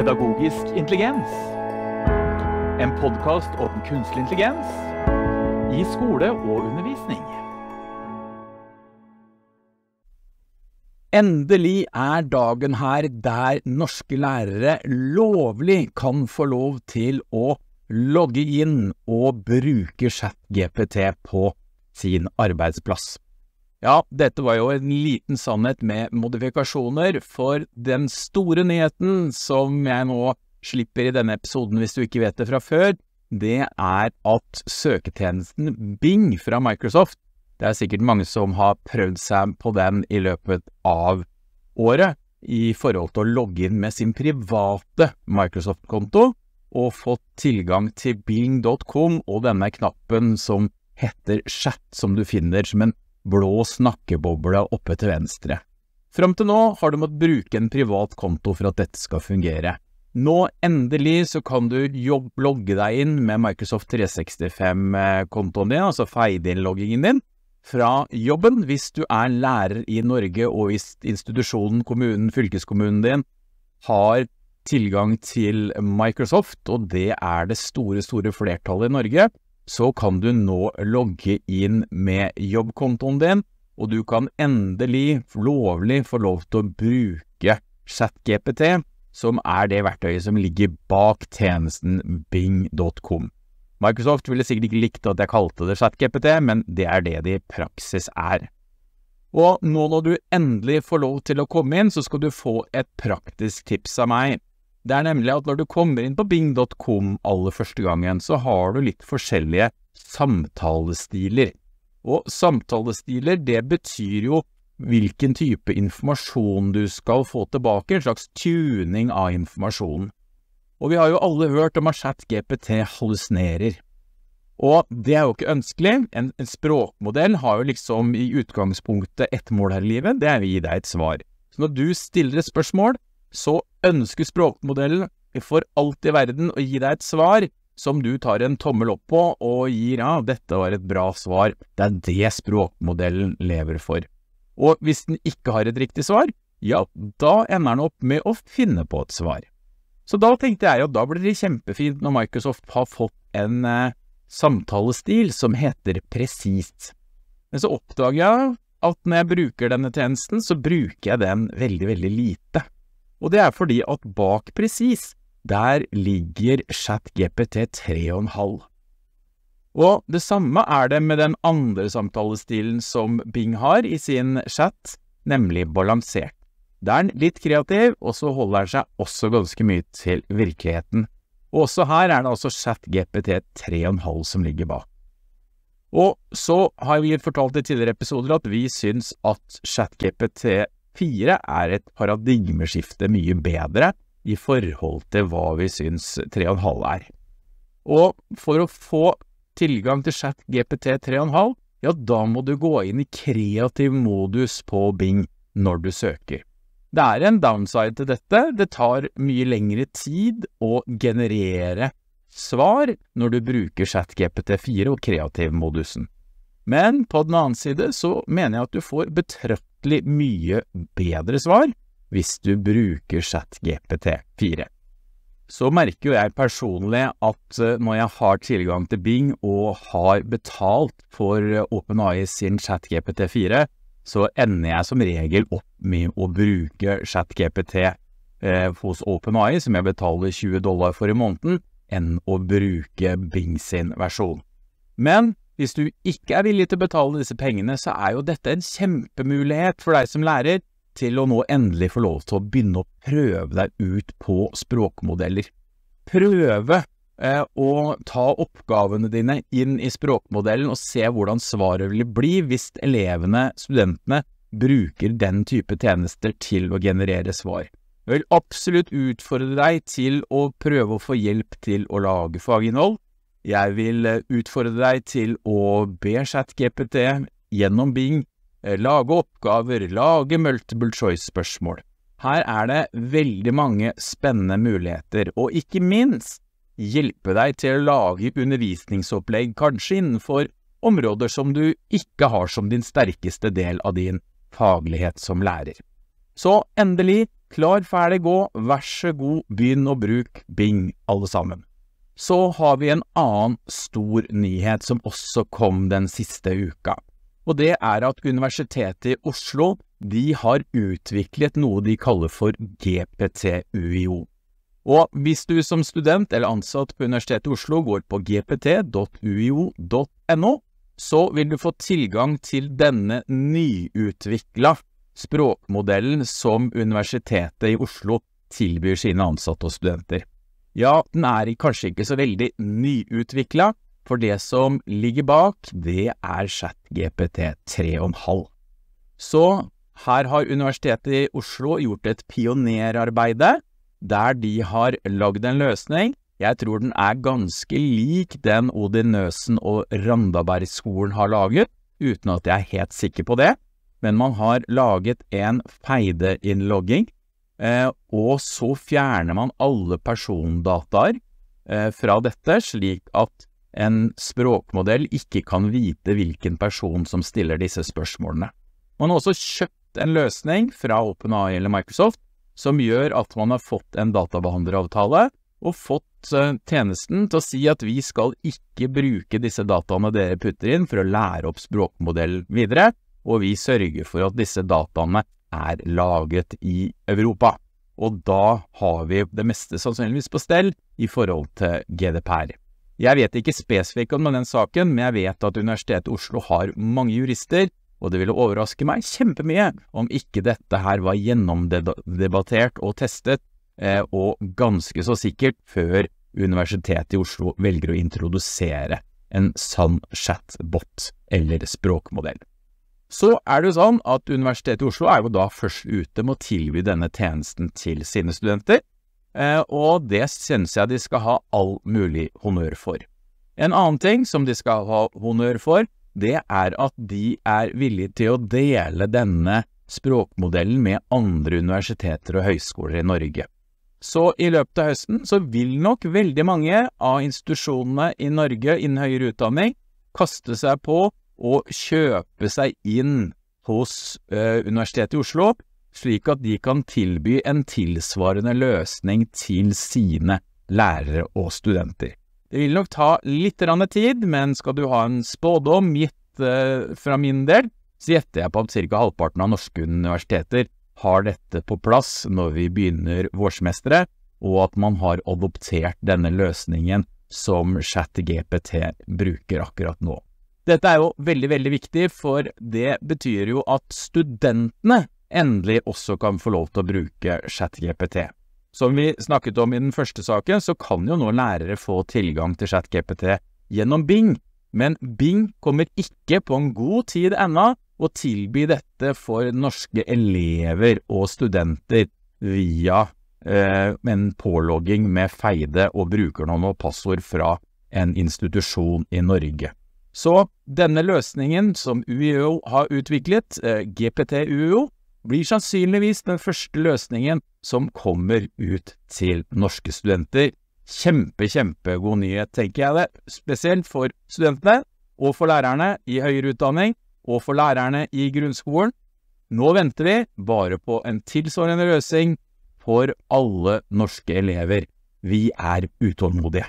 Pedagogisk intelligens. En podkast om kunstig intelligens i skole og undervisning. Endelig er dagen her der norske lærere lovlig kan få lov til å logge inn og bruke ChatGPT på sin arbeidsplass. Ja, dette var jo en liten sannhet med modifikasjoner, for den store nyheten som jeg nå slipper i denne episoden hvis du ikke vet det fra før, det er at søketjenesten Bing fra Microsoft det er sikkert mange som har prøvd seg på den i løpet av året i forhold til å logge inn med sin private Microsoft-konto og fått tilgang til bing.com og denne knappen som heter chat, som du finner som en blå snakkeboble oppe til venstre. Fram til nå har du måttet bruke en privat konto for at dette skal fungere. Nå endelig så kan du logge deg inn med Microsoft 365-kontoen din, altså feide-inn-loggingen din, fra jobben hvis du er lærer i Norge og hvis institusjonen, kommunen, fylkeskommunen din har tilgang til Microsoft, og det er det store, store flertallet i Norge, så kan du nå logge inn med jobbkontoen din, og du kan endelig lovlig få lov til å bruke ChatGPT, som er det verktøyet som ligger bak tjenesten bing.com. Microsoft ville sikkert ikke likt at jeg kalte det ChatGPT, men det er det det i praksis er. Og nå når du endelig får lov til å komme inn, så skal du få et praktisk tips av meg. Det er nemlig at når du kommer inn på bing.com aller første gangen, så har du litt forskjellige samtalestiler. Og samtalestiler, det betyr jo hvilken type informasjon du skal få tilbake, en slags tuning av informasjonen. Og vi har jo alle hørt om at ChatGPT hallusinerer. Og det er jo ikke ønskelig. En, en, språkmodell har jo liksom i utgangspunktet ett mål her i livet, det er å gi deg et svar. Så når du stiller et spørsmål, så ønsker språkmodellen for alt i verden å gi deg et svar som du tar en tommel opp på og gir ja, dette var et bra svar. Det er det språkmodellen lever for. Og hvis den ikke har et riktig svar, ja, da ender den opp med å finne på et svar. Så da tenkte jeg at da blir det kjempefint når Microsoft har fått en eh, samtalestil som heter presist. Men så oppdager jeg at når jeg bruker denne tjenesten, så bruker jeg den veldig, veldig lite. Og det er fordi at bak presis, der ligger ChatGPT 3,5. Og det samme er det med den andre samtalestilen som Bing har i sin chat, nemlig balansert. Da er den litt kreativ, og så holder den seg også ganske mye til virkeligheten. Og også her er det altså ChatGPT 3,5 som ligger bak. Og så har vi fortalt i tidligere episoder at vi syns at ChatGPT 4 er et paradigmeskifte mye bedre i forhold til hva vi syns 3,5 er. Og for å få tilgang til chat GPT 3,5, ja, da må du gå inn i kreativ modus på Bing når du søker. Det er en downside til dette. Det tar mye lengre tid å generere svar når du bruker ChatGPT4 og kreativmodusen. Men på den annen side så mener jeg at du får betraktelig mye bedre svar hvis du bruker ChatGPT4. Så merker jo jeg personlig at eh, når jeg har tilgang til Bing og har betalt for OpenAI sin ChatGPT4, så ender jeg som regel opp med å bruke ChatGPT eh, hos OpenAI, som jeg betaler 20 dollar for i måneden, enn å bruke Bing sin versjon. Men hvis du ikke er villig til å betale disse pengene, så er jo dette en kjempemulighet for deg som lærer til å nå endelig få lov til å begynne å prøve deg ut på språkmodeller. Prøve Eh, å ta oppgavene dine inn i språkmodellen og se hvordan svaret vil bli hvis elevene, studentene, bruker den type tjenester til å generere svar. Jeg vil absolutt utfordre deg til å prøve å få hjelp til å lage faginnhold. Jeg vil eh, utfordre deg til å be ChatGPT gjennom Bing eh, lage oppgaver, lage multiple choice-spørsmål. Her er det veldig mange spennende muligheter, og ikke minst hjelpe deg til å lage undervisningsopplegg, kanskje innenfor områder som du ikke har som din sterkeste del av din faglighet som lærer. Så endelig, Klar, ferdig, gå, vær så god, begynn å bruke Bing, alle sammen. Så har vi en annen stor nyhet som også kom den siste uka. Og det er at Universitetet i Oslo de har utviklet noe de kaller for GPT-UiO. Og hvis du som student eller ansatt på Universitetet i Oslo går på gpt.uio.no, så vil du få tilgang til denne nyutvikla språkmodellen som Universitetet i Oslo tilbyr sine ansatte og studenter. Ja, den er kanskje ikke så veldig nyutvikla, for det som ligger bak, det er ChatGPT 3,5. Så her har Universitetet i Oslo gjort et pionerarbeide der de har lagd en løsning. Jeg tror den er ganske lik den Odin Nøsen og Randabergskolen har laget, uten at jeg er helt sikker på det men man har laget en feide-innlogging, og så fjerner man alle persondataer eh, fra dette, slik at en språkmodell ikke kan vite hvilken person som stiller disse spørsmålene. Man har også kjøpt en løsning fra OpenAI eller Microsoft som gjør at man har fått en databehandleravtale og fått eh, tjenesten til å si at vi skal ikke bruke disse dataene dere putter inn for å lære opp språkmodell videre, og vi sørger for at disse dataene er laget i Europa. Og da har vi det meste sannsynligvis på stell i forhold til GDPR. Jeg vet ikke spesifikt om den saken, men jeg vet at Universitetet i Oslo har mange jurister, og det ville overraske meg kjempemye om ikke dette her var gjennomdebattert og testet, eh, og ganske så sikkert før Universitetet i Oslo velger å introdusere en sann chatbot eller språkmodell. Så er det jo sånn at Universitetet i Oslo er jo da først ute med å tilby denne tjenesten til sine studenter, eh, og det synes jeg de skal ha all mulig honnør for. En annen ting som de skal ha honnør for, det er at de er villige til å dele denne språkmodellen med andre universiteter og høyskoler i Norge. Så i løpet av høsten så vil nok veldig mange av institusjonene i Norge innen høyere utdanning kaste seg på å kjøpe seg inn hos eh, Universitetet i Oslo, slik at de kan tilby en tilsvarende løsning til sine lærere og studenter. Det vil nok ta litt tid, men skal du ha en spådom gitt eh, fra min del, så gjetter jeg på at ca. halvparten av norske universiteter har dette på plass når vi begynner vårsemesteret, og at man har adoptert denne løsningen som ChatGPT bruker akkurat nå. Dette er jo veldig, veldig viktig, for det betyr jo at studentene endelig også kan få lov til å bruke ChatGPT. Som vi snakket om i den første saken, så kan jo nå lærere få tilgang til ChatGPT gjennom Bing, men Bing kommer ikke på en god tid ennå å tilby dette for norske elever og studenter via eh, en pålogging med feide og brukernavn og passord fra en institusjon i Norge. Så denne løsningen som UiO har utviklet, eh, GPT-UiO, blir sannsynligvis den første løsningen som kommer ut til norske studenter. Kjempe, kjempegod nyhet, tenker jeg det, spesielt for studentene og for lærerne i høyere utdanning og for lærerne i grunnskolen. Nå venter vi bare på en tilsvarende løsning for alle norske elever. Vi er utålmodige.